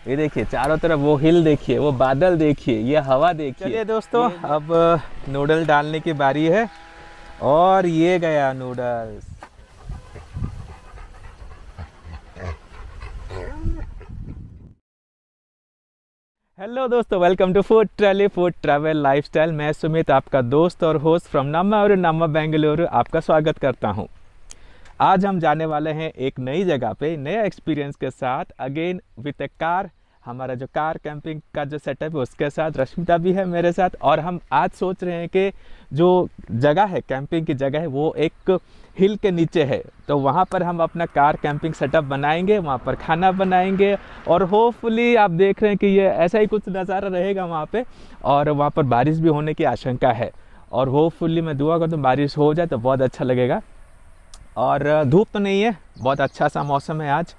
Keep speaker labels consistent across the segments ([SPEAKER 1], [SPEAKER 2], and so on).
[SPEAKER 1] ये देखिए चारों तरफ़ वो हिल देखिए वो बादल देखिए ये हवा देखिए। चलिए दोस्तों अब नूडल डालने की बारी है और ये गया नूडल्स। हेलो दोस्तों वेलकम टू फ़ूड ट्रैली फ़ूड ट्रैवल लाइफस्टाइल। मैं सुमित आपका दोस्त और होस्ट फ्रॉम नम्मा और नम्मा बेंगलुरु। आपका स्वागत करता हूँ। आज हम जाने वाले हैं एक नई जगह पे, नया एक्सपीरियंस के साथ। अगेन विथ ए कार हमारा जो कार कैंपिंग का जो सेटअप है, उसके साथ रश्मिता भी है मेरे साथ। और हम आज सोच रहे हैं कि जो जगह है कैंपिंग की जगह है, वो एक हिल के नीचे है। तो वहाँ पर हम अपना कार कैंपिंग सेटअप बनाएँगे, वहाँ पर खाना बनाएँगे। और होपफुली आप देख रहे हैं कि ये ऐसा ही कुछ नज़ारा रहेगा वहाँ पे। और वहाँ पर बारिश भी होने की आशंका है। और होपफुली मैं दुआ करता हूँ बारिश हो जाए तो बहुत अच्छा लगेगा। और धूप तो नहीं है, बहुत अच्छा सा मौसम है आज।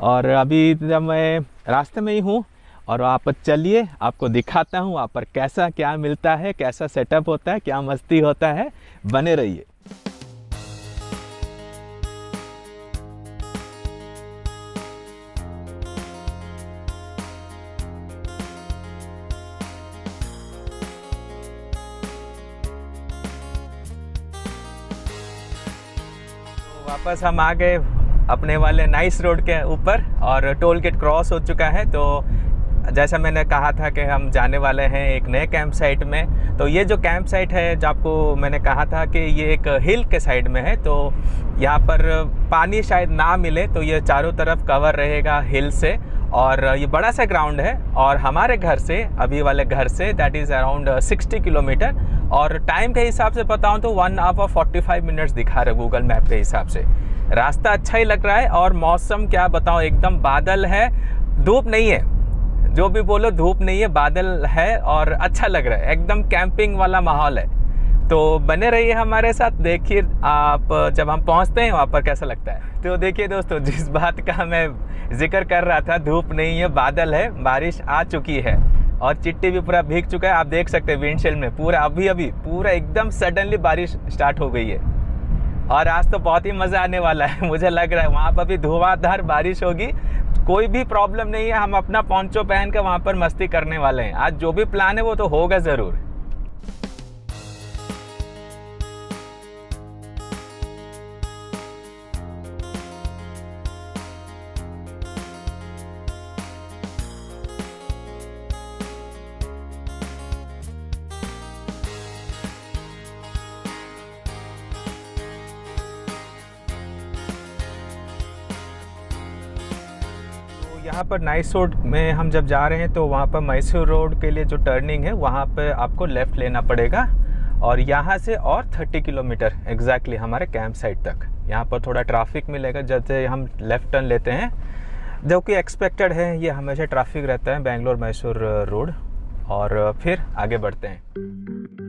[SPEAKER 1] और अभी जब मैं रास्ते में ही हूँ और पर चलिए, आपको दिखाता हूँ वहाँ पर कैसा, क्या मिलता है, कैसा सेटअप होता है, क्या मस्ती होता है। बने रहिए। वापस हम आ गए अपने वाले नाइस रोड के ऊपर और टोल गेट क्रॉस हो चुका है। तो जैसा मैंने कहा था कि हम जाने वाले हैं एक नए कैंप साइट में। तो ये जो कैंप साइट है, जो आपको मैंने कहा था कि ये एक हिल के साइड में है तो यहाँ पर पानी शायद ना मिले तो ये चारों तरफ़ कवर रहेगा हिल से। और ये बड़ा सा ग्राउंड है और हमारे घर से अभी वाले घर से दैट इज़ अराउंड 60 किलोमीटर और टाइम के हिसाब से बताऊँ तो one hour forty five minutes दिखा रहे गूगल मैप के हिसाब से। रास्ता अच्छा ही लग रहा है और मौसम क्या बताऊँ, एकदम बादल है, धूप नहीं है। जो भी बोलो, धूप नहीं है, बादल है और अच्छा लग रहा है। एकदम कैंपिंग वाला माहौल है। तो बने रहिए हमारे साथ। देखिए, आप जब हम पहुँचते हैं, वहाँ पर कैसा लगता है? तो देखिए दोस्तों, जिस बात का मैं ज़िक्र कर रहा था, धूप नहीं है, बादल है, बारिश आ चुकी है और चिट्टी भी पूरा भीग चुका है। आप देख सकते हैं विंडशील्ड में पूरा अभी अभी पूरा एकदम सडनली बारिश स्टार्ट हो गई है। और आज तो बहुत ही मज़ा आने वाला है, मुझे लग रहा है वहाँ पर भी धुआंधार बारिश होगी। कोई भी प्रॉब्लम नहीं है, हम अपना पॉन्चो पहन कर वहाँ पर मस्ती करने वाले हैं। आज जो भी प्लान है, वो तो होगा ज़रूर। पर नाइस रोड में हम जब जा रहे हैं तो वहाँ पर मैसूर रोड के लिए जो टर्निंग है, वहाँ पर आपको लेफ़्ट लेना पड़ेगा और यहाँ से और 30 किलोमीटर एग्जैक्टली हमारे कैंप साइट तक। यहाँ पर थोड़ा ट्रैफ़िक मिलेगा, जैसे हम लेफ़्ट टर्न लेते हैं। जो कि एक्सपेक्टेड है, ये हमेशा ट्रैफ़िक रहता है, बेंगलोर मैसूर रोड। और फिर आगे बढ़ते हैं।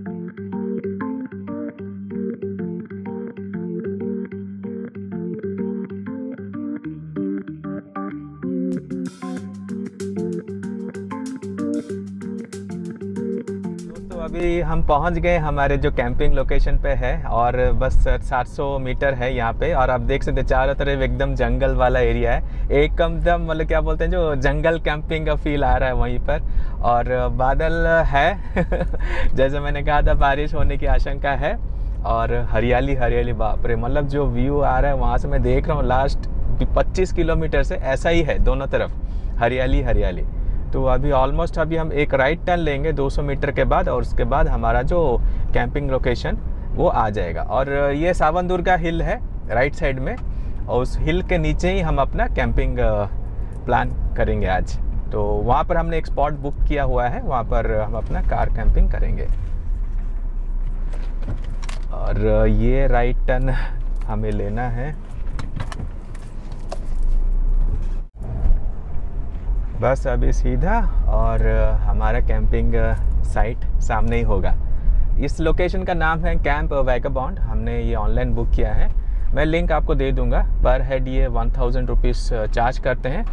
[SPEAKER 1] अभी हम पहुँच गए हमारे जो कैंपिंग लोकेशन पे है और बस 700 मीटर है यहाँ पे और आप देख सकते चारों तरफ़ एकदम जंगल वाला एरिया है। एकदम दम मतलब क्या बोलते हैं जो जंगल कैंपिंग का फील आ रहा है वहीं पर और बादल है। जैसे मैंने कहा था, बारिश होने की आशंका है और हरियाली हरियाली, बाप रे मतलब जो व्यू आ रहा है वहाँ से मैं देख रहा हूँ लास्ट पच्चीस किलोमीटर से ऐसा ही है दोनों तरफ़। हरियाली हरियाली। तो अभी ऑलमोस्ट अभी हम एक राइट टर्न लेंगे 200 मीटर के बाद और उसके बाद हमारा जो कैंपिंग लोकेशन वो आ जाएगा। और ये सावन दुर्गा हिल है राइट साइड में, और उस हिल के नीचे ही हम अपना कैंपिंग प्लान करेंगे आज। तो वहाँ पर हमने एक स्पॉट बुक किया हुआ है, वहाँ पर हम अपना कार कैंपिंग करेंगे। और ये राइट टर्न हमें लेना है। बस अभी सीधा और हमारा कैंपिंग साइट सामने ही होगा। इस लोकेशन का नाम है कैंप वैगाबॉन्ड हमने ये ऑनलाइन बुक किया है। मैं लिंक आपको दे दूँगा। पर हेड ये वन थाउज़ेंड रुपीज़ चार्ज करते हैं।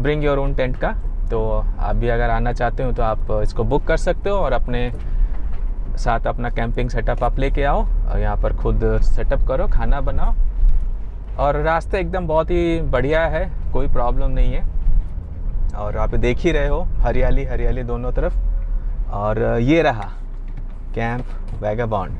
[SPEAKER 1] ब्रिंग योर ओन टेंट का। तो आप भी अगर आना चाहते हो तो आप इसको बुक कर सकते हो और अपने साथ अपना कैंपिंग सेटअप आप लेके आओ। और यहाँ पर खुद सेटअप करो, खाना बनाओ। और रास्ते एकदम बहुत ही बढ़िया है, कोई प्रॉब्लम नहीं है। और आप देख ही रहे हो, हरियाली हरियाली दोनों तरफ़। और ये रहा कैंप वैगाबॉन्ड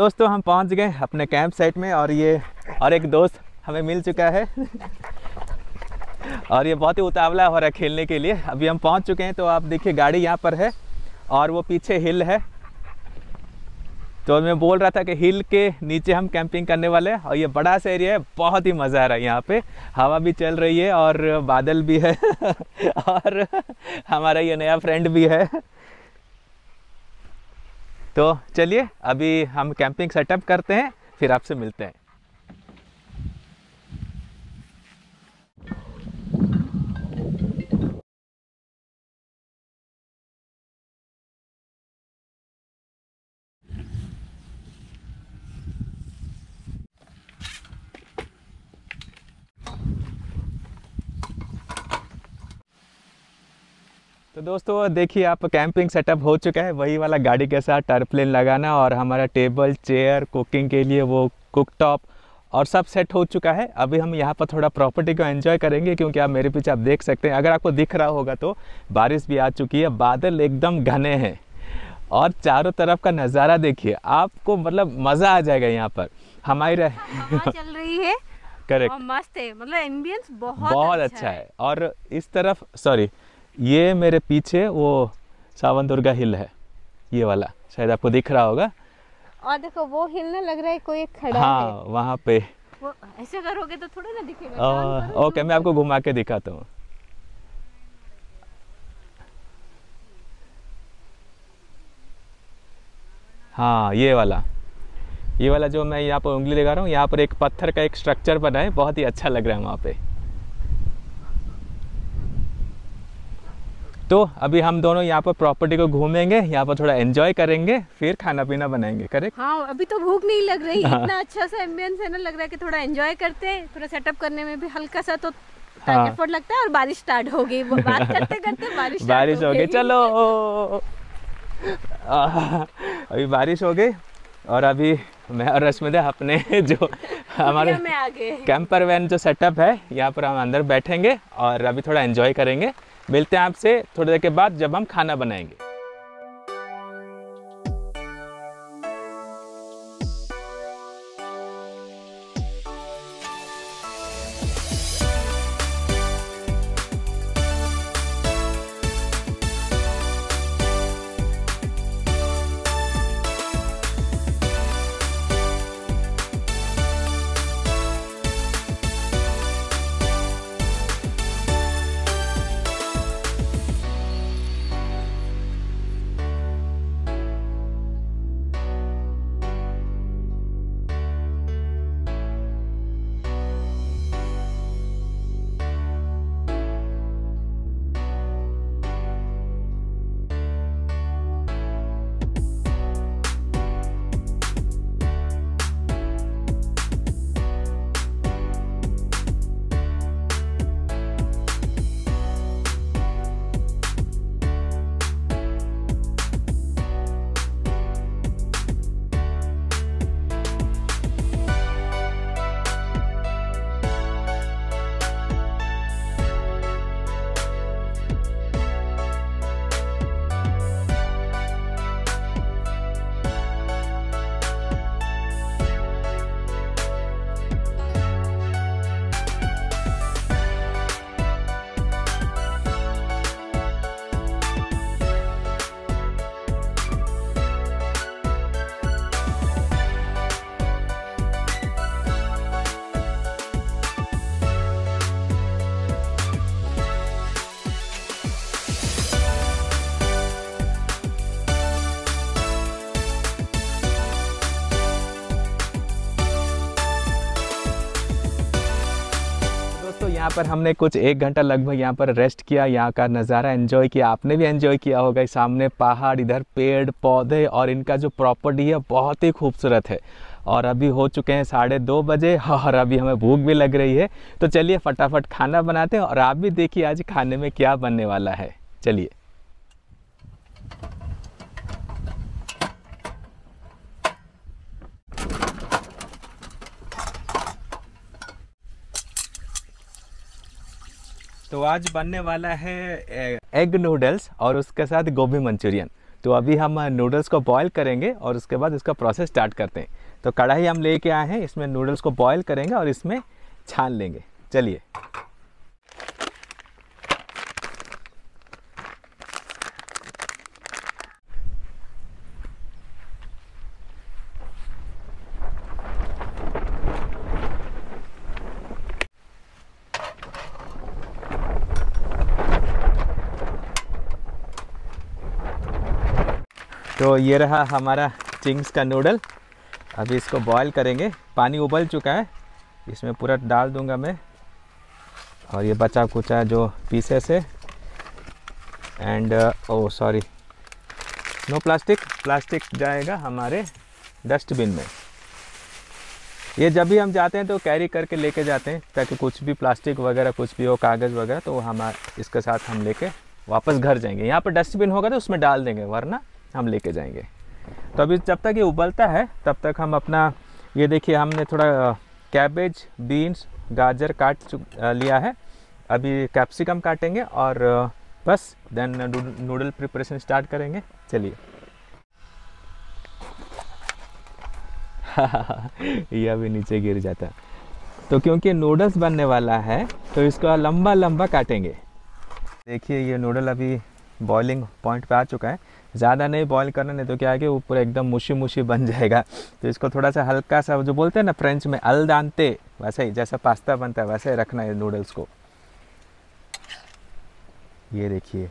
[SPEAKER 1] दोस्तों, हम पहुँच गए अपने कैंप साइट में और ये और एक दोस्त हमें मिल चुका है। और ये बहुत ही उतावला हो रहा है खेलने के लिए। अभी हम पहुँच चुके हैं तो आप देखिए, गाड़ी यहाँ पर है और वो पीछे हिल है। तो मैं बोल रहा था कि हिल के नीचे हम कैंपिंग करने वाले हैं और ये बड़ा सा एरिया है, बहुत ही मज़ा आ रहा है यहाँ पे। हवा भी चल रही है और बादल भी है और हमारा ये नया फ्रेंड भी है। तो चलिए अभी हम कैंपिंग सेटअप करते हैं फिर आपसे मिलते हैं। तो दोस्तों देखिए आप कैंपिंग सेटअप हो चुका है। वही वाला गाड़ी के साथ टर्पलेन लगाना और हमारा टेबल चेयर कुकिंग के लिए वो कुक टॉप और सब सेट हो चुका है। अभी हम यहाँ पर थोड़ा प्रॉपर्टी को एंजॉय करेंगे क्योंकि आप मेरे पीछे आप देख सकते हैं। अगर आपको दिख रहा होगा तो बारिश भी आ चुकी है बादल एकदम घने हैं। और चारों तरफ़ का नज़ारा देखिए आपको मतलब मज़ा आ जाएगा यहाँ पर। हमारी
[SPEAKER 2] चल रही है।
[SPEAKER 1] करेक्ट
[SPEAKER 2] मस्त है। मतलब एम्बियंस बहुत
[SPEAKER 1] बहुत अच्छा है। और इस तरफ़ सॉरी ये मेरे पीछे वो सावन दुर्गा हिल है। ये वाला शायद आपको दिख रहा होगा।
[SPEAKER 2] और देखो वो हिलने लग रहा है कोई खड़ा
[SPEAKER 1] हाँ
[SPEAKER 2] है।
[SPEAKER 1] वहाँ पे।
[SPEAKER 2] वो ऐसे करोगे तो थोड़ा ना दिखेगा। टर्न
[SPEAKER 1] ओके मैं आपको घुमा के दिखाता हूँ। हाँ ये वाला। ये वाला जो मैं यहाँ पर उंगली लगा रहा हूँ यहाँ पर एक पत्थर का एक स्ट्रक्चर बना है बहुत ही अच्छा लग रहा है वहाँ पे। तो अभी हम दोनों यहाँ पर प्रॉपर्टी को घूमेंगे यहाँ पर थोड़ा एंजॉय करेंगे फिर खाना पीना बनाएँगे करेक्ट
[SPEAKER 2] हाँ अभी तो भूख नहीं लग रही हाँ। इतना अच्छा सा एम्बियंस है ना लग रहा है कि थोड़ा एंजॉय करते हैं थोड़ा सेटअप करने में भी हल्का सा तो
[SPEAKER 1] हाँ।
[SPEAKER 2] लगता है और बारिश स्टार्ट हो गई बात करते करते बारिश
[SPEAKER 1] बारिश हो गई। चलो अभी बारिश हो गई और अभी मैं और रश्मिदा अपने जो हमारे कैंपर वैन जो सेटअप है यहाँ पर हम अंदर बैठेंगे और अभी थोड़ा एंजॉय करेंगे मिलते हैं आपसे थोड़ी देर के बाद जब हम खाना बनाएँगे। यहाँ पर हमने कुछ एक घंटा लगभग यहाँ पर रेस्ट किया, यहाँ का नज़ारा एंजॉय किया। आपने भी एंजॉय किया होगा सामने पहाड़, इधर पेड़, पौधे और इनका जो प्रॉपर्टी है, बहुत ही खूबसूरत है। और अभी हो चुके हैं साढ़े दो बजे और अभी हमें भूख भी लग रही है। तो चलिए फटाफट खाना बनाते हैं और आप भी देखिए आज खाने में क्या बनने वाला है। चलिए। तो आज बनने वाला है एग नूडल्स और उसके साथ गोभी मंचूरियन। तो अभी हम नूडल्स को बॉईल करेंगे और उसके बाद इसका प्रोसेस स्टार्ट करते हैं। तो कढ़ाई हम लेके आए हैं, इसमें नूडल्स को बॉईल करेंगे और इसमें छान लेंगे। चलिए। तो ये रहा हमारा चिंग्स का नूडल। अभी इसको बॉईल करेंगे। पानी उबल चुका है। इसमें पूरा डाल दूँगा मैं। और ये बचा कुचा जो पीसेस है। And oh sorry no plastic plastic जाएगा हमारे डस्टबिन में। ये जब भी हम जाते हैं तो कैरी करके लेके जाते हैं, ताकि कुछ भी प्लास्टिक वगैरह, कुछ भी हो, कागज़ वगैरह तो हम इसके साथ हम लेके वापस घर जाएँगे। यहाँ पर डस्टबिन होगा तो उसमें डाल देंगे, वरना हम लेके जाएँगे। तो अभी जब तक ये उबलता है, तब तक हम अपना, ये देखिए, हमने थोड़ा कैबेज बीन्स गाजर काट लिया है। अभी कैप्सिकम काटेंगे और बस देन नूडल प्रिपरेशन स्टार्ट करेंगे। चलिए। ये अभी नीचे गिर जाता। है तो क्योंकि नूडल्स बनने वाला है तो इसको लंबा लंबा काटेंगे। देखिए, ये नूडल अभी बॉइलिंग पॉइंट पे आ चुका है। ज़्यादा नहीं बॉईल करना, नहीं तो क्या है कि ऊपर एकदम मुशी मुशी बन जाएगा। तो इसको थोड़ा सा हल्का सा जो बोलते हैं ना फ्रेंच में अल दानते वैसे ही, जैसा पास्ता बनता है, वैसे ही रखना है नूडल्स को। ये देखिए।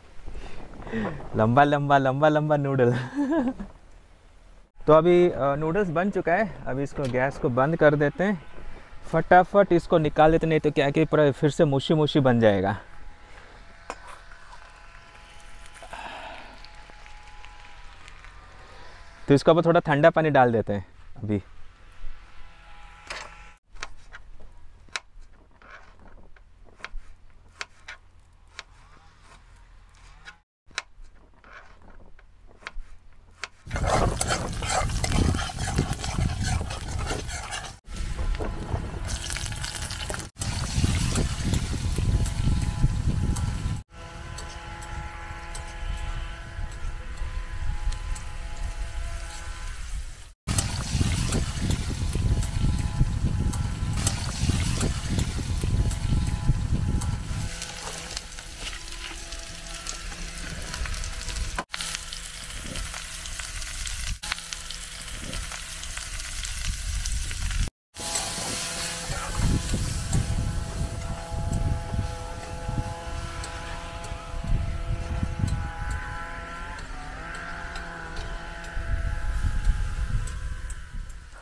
[SPEAKER 1] लंबा लंबा लंबा लंबा नूडल तो अभी नूडल्स बन चुका है। अभी इसको, गैस को बंद कर देते हैं। फटाफट इसको निकाल देते नहीं तो क्या कि पूरा फिर से मुशी मुशी बन जाएगा। तो इसके ऊपर थोड़ा ठंडा पानी डाल देते हैं अभी।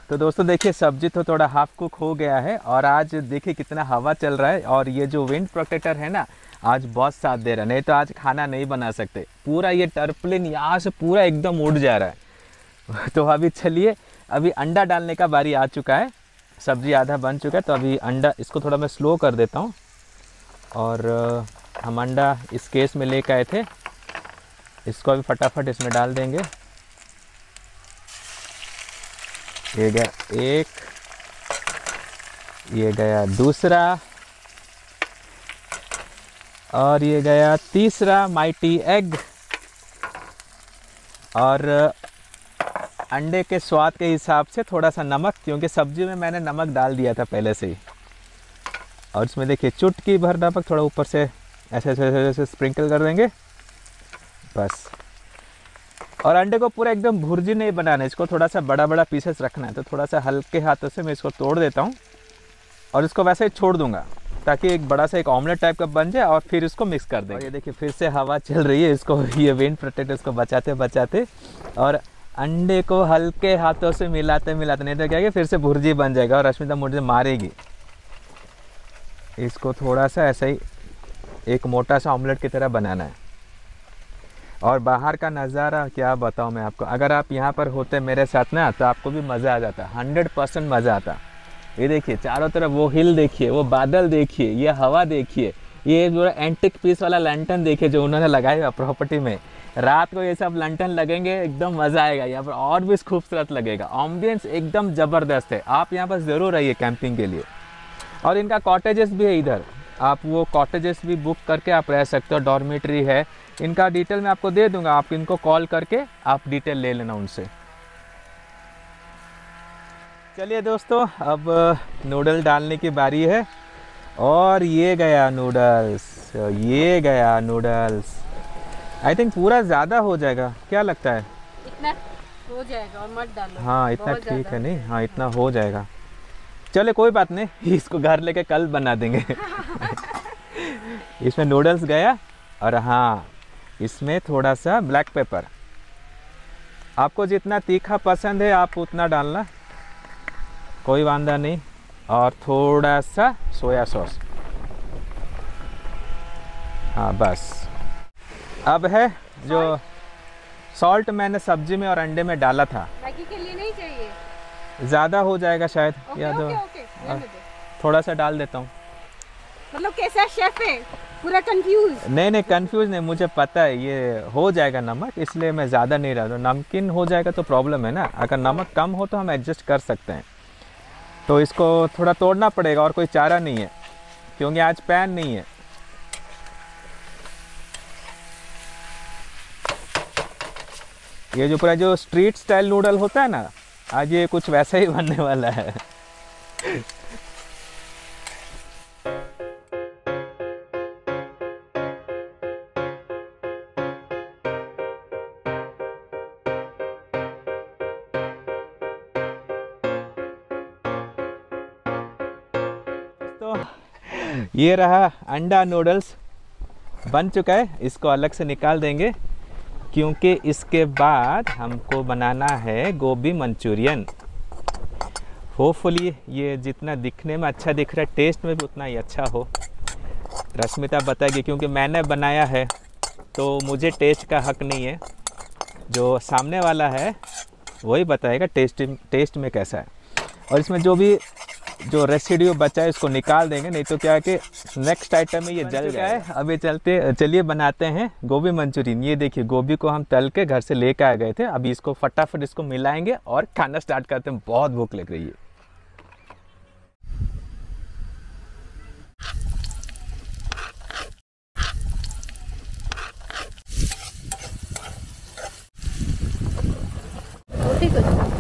[SPEAKER 1] तो दोस्तों देखिए, सब्ज़ी तो थोड़ा हाफ़ कुक हो गया है और आज देखिए कितना हवा चल रहा है और ये जो विंड प्रोटेक्टर है ना, आज बहुत साथ दे रहा है। नहीं तो आज खाना नहीं बना सकते। पूरा ये टर्पलिन यहाँ से पूरा एकदम उड़ जा रहा है। तो अभी चलिए, अभी अंडा डालने का बारी आ चुका है। सब्ज़ी आधा बन चुका है तो अभी अंडा, इसको थोड़ा मैं स्लो कर देता हूँ। और हम अंडा इस केस में लेकर आए थे। इसको अभी फटाफट इसमें डाल देंगे। ये गया एक ये गया दूसरा और ये गया तीसरा माइटी एग। और अंडे के स्वाद के हिसाब से थोड़ा सा नमक क्योंकि सब्ज़ी में मैंने नमक डाल दिया था पहले से ही। और इसमें देखिए चुटकी भर नमक थोड़ा ऊपर से ऐसे ऐसे ऐसे, स्प्रिंकल कर देंगे। बस। और अंडे को पूरा एकदम भुर्जी नहीं बनाना है। इसको थोड़ा सा बड़ा बड़ा पीसेस रखना है। तो थोड़ा सा हल्के हाथों से मैं इसको तोड़ देता हूँ। और इसको वैसे ही छोड़ दूँगा, ताकि एक बड़ा सा एक ऑमलेट टाइप का बन जाए और फिर इसको मिक्स कर दें ये देखिए, फिर से हवा चल रही है इसको, ये विंड प्रोटेक्ट इसको बचाते बचाते। और अंडे को हल्के हाथों से मिलाते मिलाते, नहीं तो क्या कि फिर से भुर्जी बन जाएगा और रश्मिता मुझे मारेगी। इसको थोड़ा सा ऐसा ही एक मोटा सा ऑमलेट की तरह बनाना है। और बाहर का नज़ारा क्या बताऊँ मैं आपको? अगर आप यहाँ पर होते मेरे साथ ना तो आपको भी मज़ा आ जाता हंड्रेड परसेंट मज़ा आता। ये देखिए, चारों तरफ़ वो हिल देखिए, वो बादल देखिए, ये हवा देखिए, ये जो एंटिक पीस वाला लंटन देखिए जो उन्होंने लगाया हुआ प्रॉपर्टी में। रात को ये सब लंटन लगेंगे, एकदम मज़ा आएगा, यहाँ पर और भी खूबसूरत लगेगा। ऑम्बियंस एकदम ज़बरदस्त है। आप यहाँ पर ज़रूर आइए कैंपिंग के लिए। और इनका कॉटेजेस भी है इधर। आप वो कॉटेजेस भी बुक करके आप रह सकते हो। डॉर्मेट्री है। इनका डिटेल मैं आपको दे दूँगा आप इनको कॉल करके आप डिटेल ले लेना उनसे। चलिए दोस्तों अब नूडल डालने की बारी है। और ये गया नूडल्स ये गया नूडल्स आई थिंक पूरा ज़्यादा हो जाएगा। क्या लगता है?
[SPEAKER 2] इतना हो जाएगा और मत डालो।
[SPEAKER 1] हाँ इतना ठीक है नहीं? हाँ इतना हो जाएगा। चले कोई बात नहीं इसको घर लेके कल बना देंगे। इसमें नूडल्स गया और हाँ इसमें थोड़ा सा ब्लैक पेपर आपको जितना तीखा पसंद है आप उतना डालना। कोई वांदा नहीं। और थोड़ा सा सोया सॉस। हाँ बस। अब है जो सॉल्ट मैंने सब्ज़ी में और अंडे में डाला था।
[SPEAKER 2] मैगी के लिए नहीं चाहिए?
[SPEAKER 1] ज़्यादा हो जाएगा शायद
[SPEAKER 2] ओके
[SPEAKER 1] या तो
[SPEAKER 2] ओके ओके।
[SPEAKER 1] थोड़ा सा डाल देता हूँ।
[SPEAKER 2] मतलब कैसा शेफ है? पूरा कंफ्यूज
[SPEAKER 1] नहीं नहीं कंफ्यूज नहीं, मुझे पता है, ये हो जाएगा नमक, इसलिए मैं ज़्यादा नहीं रहा नमकीन हो जाएगा तो प्रॉब्लम है ना, अगर नमक कम हो तो हम एडजस्ट कर सकते हैं। तो इसको थोड़ा तोड़ना पड़ेगा, और कोई चारा नहीं है, क्योंकि आज पैन नहीं है। ये जो पूरा जो स्ट्रीट स्टाइल नूडल होता है ना, आज ये कुछ वैसा ही बनने वाला है। ये रहा अंडा नूडल्स बन चुका है, इसको अलग से निकाल देंगे, क्योंकि इसके बाद हमको बनाना है गोभी मंचूरियन। होपफुली ये जितना दिखने में अच्छा दिख रहा है टेस्ट में भी उतना ही अच्छा हो। रश्मिता बताएगी, क्योंकि मैंने बनाया है तो मुझे टेस्ट का हक नहीं है। जो सामने वाला है, वही बताएगा टेस्ट टेस्ट में कैसा है। और इसमें जो भी जो रेसिड्यू बचा है इसको निकाल देंगे नहीं तो क्या है कि नेक्स्ट आइटम में ये जल गया है। अभी चलते चलिए बनाते हैं गोभी मंचूरियन। ये देखिए गोभी को हम तल के घर से लेके आ गए थे। अभी इसको फटाफट इसको मिलाएँगे और खाना स्टार्ट करते हैं। बहुत भूख लग रही है।
[SPEAKER 2] रोटी कुछ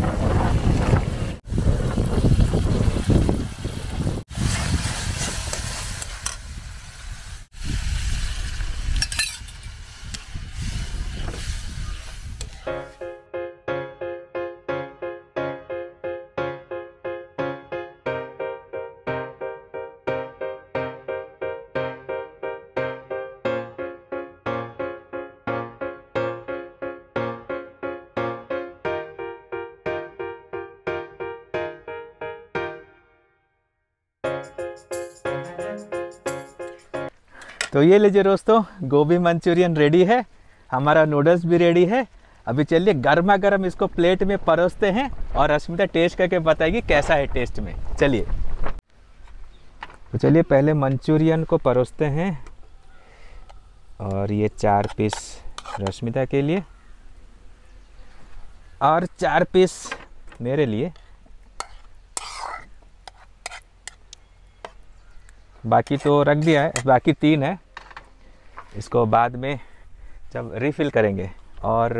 [SPEAKER 1] तो ये लीजिए दोस्तों, गोभी मंचूरियन रेडी है, हमारा नूडल्स भी रेडी है। अभी चलिए गर्मा गर्म इसको प्लेट में परोसते हैं और रश्मिता टेस्ट करके बताएगी कैसा है टेस्ट में। चलिए। तो चलिए पहले मंचूरियन को परोसते हैं और ये चार पीस रश्मिता के लिए और चार पीस मेरे लिए। बाकी तो रख दिया है बाकी तीन है। इसको बाद में जब रिफ़िल करेंगे। और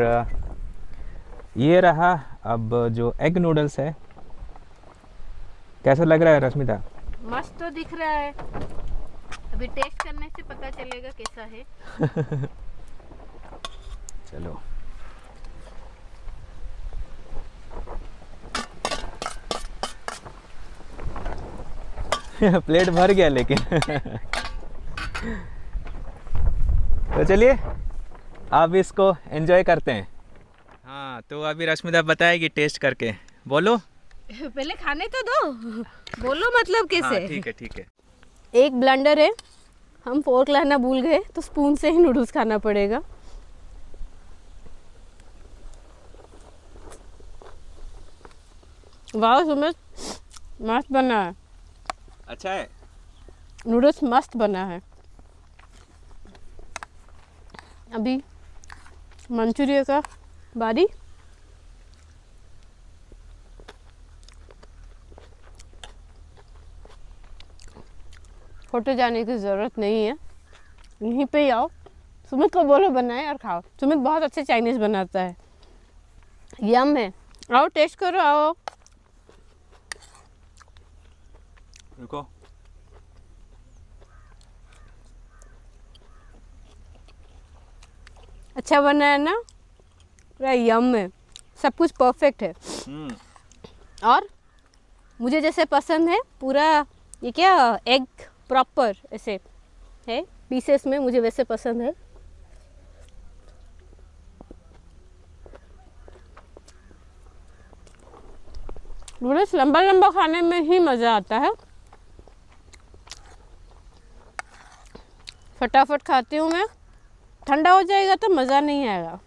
[SPEAKER 1] ये रहा अब जो एग नूडल्स है। कैसा लग रहा है रश्मिता?
[SPEAKER 2] मस्त तो दिख रहा है। अभी टेस्ट करने से पता चलेगा कैसा है।
[SPEAKER 1] चलो। प्लेट भर गया लेकिन। तो चलिए आप इसको एंजॉय करते हैं। हाँ तो अभी रश्मिता बताएगी टेस्ट करके। बोलो।
[SPEAKER 2] पहले खाने तो दो। बोलो मतलब
[SPEAKER 1] हाँ
[SPEAKER 2] कैसे?
[SPEAKER 1] ठीक है ठीक है।
[SPEAKER 2] एक ब्लेंडर है। हम फोर्क लाना भूल गए तो स्पून से ही नूडल्स खाना पड़ेगा। वाह सुमित मस्त बना है।
[SPEAKER 1] अच्छा है।
[SPEAKER 2] नूडल्स मस्त बना है। अभी मंचूरियन का बारी। फ़ोटो जाने की ज़रूरत नहीं है। यहीं पे ही आओ। सुमित को बोलो बनाए और खाओ। सुमित बहुत अच्छे चाइनीज़ बनाता है। यम है। आओ टेस्ट करो, आओ।
[SPEAKER 1] रुको
[SPEAKER 2] अच्छा बना है ना? पूरा यम है। सब कुछ परफेक्ट है।
[SPEAKER 1] हम्म।
[SPEAKER 2] और मुझे जैसे पसंद है पूरा ये क्या एग प्रॉपर ऐसे है। पीसेस में मुझे वैसे पसंद है। नूडल्स लंबा लंबा खाने में ही मज़ा आता है। फटाफट खाती हूँ मैं। ठंडा हो जाएगा तो मज़ा नहीं आएगा।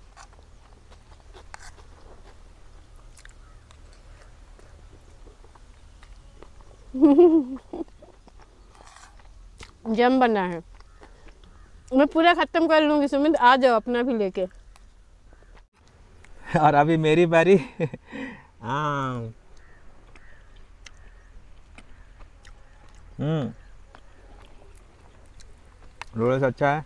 [SPEAKER 2] जम बना है। मैं पूरा ख़त्म कर लूँगी, सुमित, आ जाओ अपना भी लेके।
[SPEAKER 1] और अभी मेरी बारी। हाँ। हम्म। नूडल्स अच्छा है।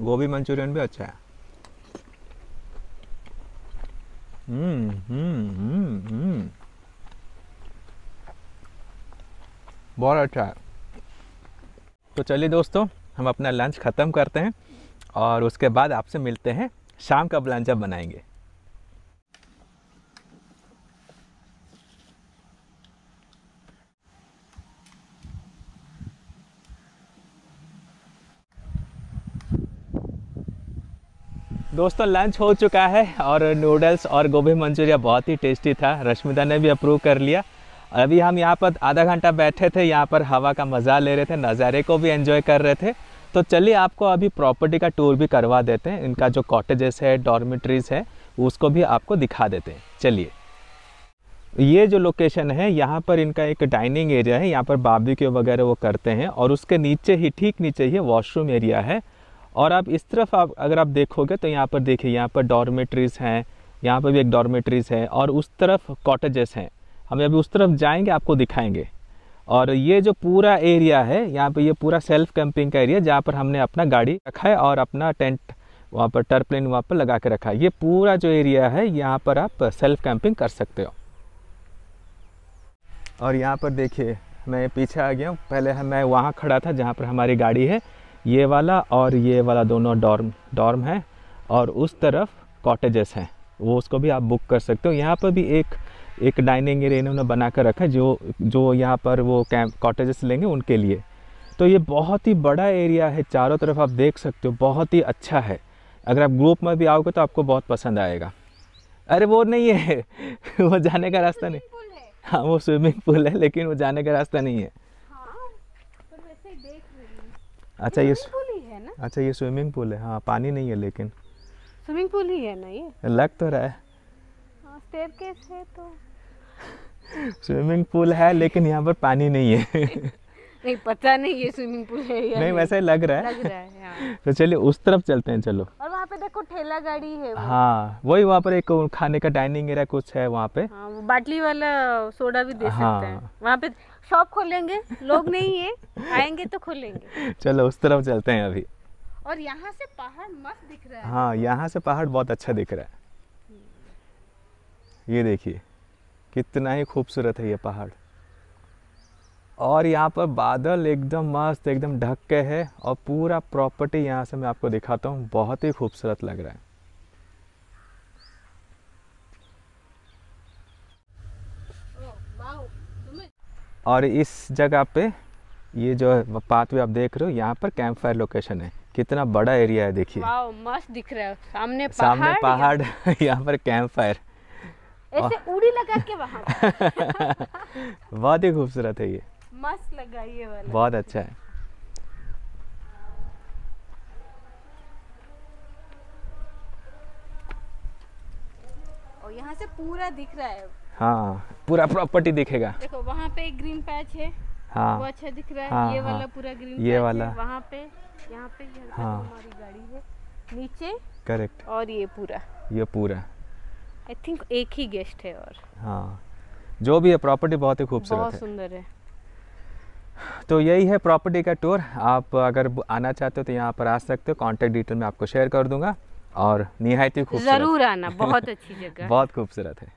[SPEAKER 1] गोभी मंचूरियन भी अच्छा है। हम्म हम्म हम्म हम्म। बहुत अच्छा है। तो चलिए दोस्तों, हम अपना लंच ख़त्म करते हैं और उसके बाद आपसे मिलते हैं। शाम का लंच जब बनाएँगे। दोस्तों लंच हो चुका है और नूडल्स और गोभी मंचूरिया बहुत ही टेस्टी था। रश्मिता ने भी अप्रूव कर लिया। अभी हम यहाँ पर आधा घंटा बैठे थे, यहाँ पर हवा का मज़ा ले रहे थे, नज़ारे को भी एंजॉय कर रहे थे। तो चलिए आपको अभी प्रॉपर्टी का टूर भी करवा देते हैं। इनका जो कॉटेजेस है डॉर्मेट्रीज है, उसको भी आपको दिखा देते हैं। चलिए। ये जो लोकेशन है, यहाँ पर इनका एक डाइनिंग एरिया है। यहाँ पर बारबेक्यू वगैरह वो करते हैं और उसके नीचे ही, ठीक नीचे ही वॉशरूम एरिया है। और आप इस तरफ़ आप, अगर आप देखोगे तो यहाँ पर देखिए, यहाँ पर डॉर्मेट्रीज हैं, यहाँ पर भी एक डॉर्मेट्रीज है और उस तरफ़ कॉटेजेस हैं। हम अभी उस तरफ़ जाएँगे, आपको दिखाएँगे। और ये जो पूरा एरिया है, यहाँ पे ये पूरा सेल्फ कैंपिंग का एरिया जहाँ पर हमने अपना गाड़ी रखा है और अपना टेंट वहाँ पर टर्पलिन वहाँ पर लगा के रखा है। ये पूरा जो एरिया है, यहाँ पर आप सेल्फ कैंपिंग कर सकते हो। और यहाँ पर देखिए, मैं पीछे आ गया हूँ। पहले मैं वहाँ खड़ा था, जहाँ पर हमारी गाड़ी है। ये वाला और ये वाला दोनों डॉर्म डॉर्म है और उस तरफ़ कॉटेजेस हैं। वो उसको भी आप बुक कर सकते हो। यहाँ पर भी एक एक डाइनिंग एरिया इन्होंने बना कर रखा है जो जो यहाँ पर वो कैंप कॉटेजेस लेंगे उनके लिए। तो ये बहुत ही बड़ा एरिया है चारों तरफ़ आप देख सकते हो बहुत ही अच्छा है। अगर आप ग्रुप में भी आओगे तो आपको बहुत पसंद आएगा। अरे वो नहीं है वो जाने का रास्ता नहीं। हाँ वो स्विमिंग पूल है लेकिन वो जाने का रास्ता नहीं है। अच्छा ये
[SPEAKER 2] है ना?
[SPEAKER 1] अच्छा ये स्विमिंग पूल है। हाँ पानी नहीं है लेकिन।
[SPEAKER 2] स्विमिंग पूल ही है ना ये?
[SPEAKER 1] लग तो रहा है।
[SPEAKER 2] हाँ स्टेयरकेस है तो।
[SPEAKER 1] स्विमिंग पूल है लेकिन यहाँ पर पानी नहीं है।
[SPEAKER 2] नहीं पता नहीं ये स्विमिंग पूल है या
[SPEAKER 1] नहीं वैसा ही लग रहा है।
[SPEAKER 2] लग रहा है हाँ।
[SPEAKER 1] तो चलिए उस तरफ़ चलते हैं चलो।
[SPEAKER 2] और वहाँ पे देखो ठेला गाड़ी है वो।
[SPEAKER 1] हाँ वही वहाँ पर एक खाने का डाइनिंग एरिया कुछ है वहाँ पे।
[SPEAKER 2] हाँ वो बाटली वाला सोडा भी दे
[SPEAKER 1] हाँ।
[SPEAKER 2] सकते हैं। वहाँ पे शॉप खोलेंगे। लोग नहीं है आएँगे तो खोलेंगे।
[SPEAKER 1] चलो उस तरफ़ चलते हैं अभी।
[SPEAKER 2] और यहाँ से पहाड़ मस्त दिख रहा है।
[SPEAKER 1] हाँ यहाँ से पहाड़ बहुत अच्छा दिख रहा है। ये देखिए कितना ही खूबसूरत है ये पहाड़। और यहाँ पर बादल एकदम मस्त एकदम ढक के है और पूरा प्रॉपर्टी यहाँ से मैं आपको दिखाता हूँ। बहुत ही खूबसूरत लग रहा है। और इस जगह पे ये जो पाथवे आप देख रहे हो यहाँ पर कैंप फायर लोकेशन है। कितना बड़ा एरिया है देखिए।
[SPEAKER 2] मस्त दिख रहा है। सामने पहाड़
[SPEAKER 1] सामने पहाड़ यहाँ पर कैंप फायर
[SPEAKER 2] ऐसे उड़ी लगा के वहाँ
[SPEAKER 1] बहुत ही खूबसूरत है ये।
[SPEAKER 2] मस्त लगा ये वाला।
[SPEAKER 1] बहुत अच्छा है।
[SPEAKER 2] और यहाँ से पूरा दिख रहा है।
[SPEAKER 1] हाँ। पूरा प्रॉपर्टी दिखेगा।
[SPEAKER 2] देखो वहाँ पे एक ग्रीन पैच है। हाँ। वो
[SPEAKER 1] हाँ
[SPEAKER 2] अच्छा दिख रहा है।
[SPEAKER 1] हाँ,
[SPEAKER 2] ये
[SPEAKER 1] हाँ।
[SPEAKER 2] वाला पूरा ग्रीन
[SPEAKER 1] ये वाला।
[SPEAKER 2] वहाँ पे यहाँ पे
[SPEAKER 1] हाँ।
[SPEAKER 2] हमारी गाड़ी है। नीचे
[SPEAKER 1] करेक्ट
[SPEAKER 2] और ये पूरा।
[SPEAKER 1] ये पूरा।
[SPEAKER 2] आई थिंक एक ही गेस्ट है और।
[SPEAKER 1] हाँ। जो भी है प्रॉपर्टी बहुत ही खूबसूरत
[SPEAKER 2] बहुत सुंदर है।
[SPEAKER 1] तो यही है प्रॉपर्टी का टूर आप अगर आना चाहते हो तो यहाँ पर आ सकते हो। कांटेक्ट डिटेल मैं आपको शेयर कर दूँगा। और निहायती ही खूबसूरत।
[SPEAKER 2] ज़रूर आना। बहुत अच्छी जगह।
[SPEAKER 1] बहुत खूबसूरत है।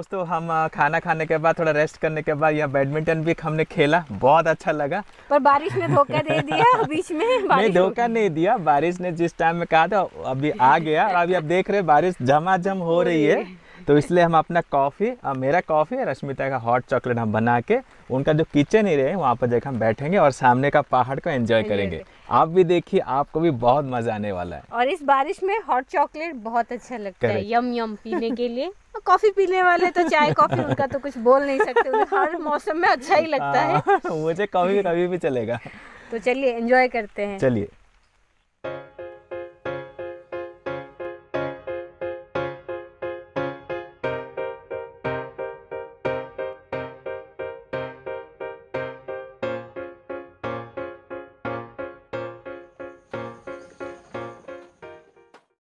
[SPEAKER 1] दोस्तों हम खाना खाने के बाद थोड़ा रेस्ट करने के बाद यहाँ बैडमिंटन भी हमने खेला। बहुत अच्छा लगा।
[SPEAKER 2] पर बारिश ने धोखा दे दिया बीच में
[SPEAKER 1] नहीं धोखा नहीं दिया। बारिश ने जिस टाइम में कहा था अभी आ गया। और अभी आप देख रहे हैं बारिश झमाझम हो रही है। तो इसलिए हम अपना कॉफ़ी मेरा कॉफ़ी और रश्मिता का हॉट चॉकलेट हम बना के उनका जो किचन है वहाँ पर जाकर हम बैठेंगे और सामने का पहाड़ को एंजॉय करेंगे। आप भी देखिए आपको भी बहुत मज़ा आने वाला है।
[SPEAKER 2] और इस बारिश में हॉट चॉकलेट बहुत अच्छा लगता है. यम यम पीने के लिए। कॉफ़ी पीने वाले तो चाय कॉफ़ी उनका तो कुछ बोल नहीं सकते हर मौसम में अच्छा ही लगता है।
[SPEAKER 1] हाँ, मुझे कॉफ़ी कभी भी चलेगा।
[SPEAKER 2] तो चलिए एंजॉय करते हैं।
[SPEAKER 1] चलिए।